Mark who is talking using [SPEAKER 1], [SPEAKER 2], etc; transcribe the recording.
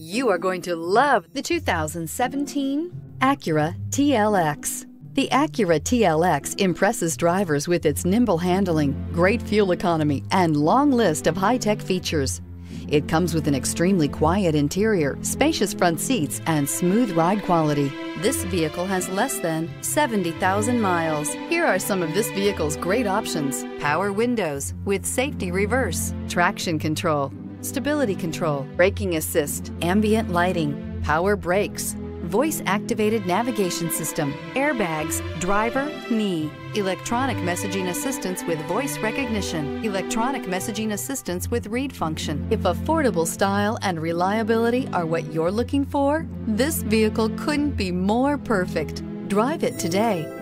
[SPEAKER 1] You are going to love the 2017 Acura TLX. The Acura TLX impresses drivers with its nimble handling, great fuel economy, and long list of high-tech features. It comes with an extremely quiet interior, spacious front seats, and smooth ride quality. This vehicle has less than 70,000 miles. Here are some of this vehicle's great options. Power windows with safety reverse, traction control, stability control, braking assist, ambient lighting, power brakes, voice activated navigation system, airbags, driver, knee, electronic messaging assistance with voice recognition, electronic messaging assistance with read function. If affordable style and reliability are what you're looking for, this vehicle couldn't be more perfect. Drive it today.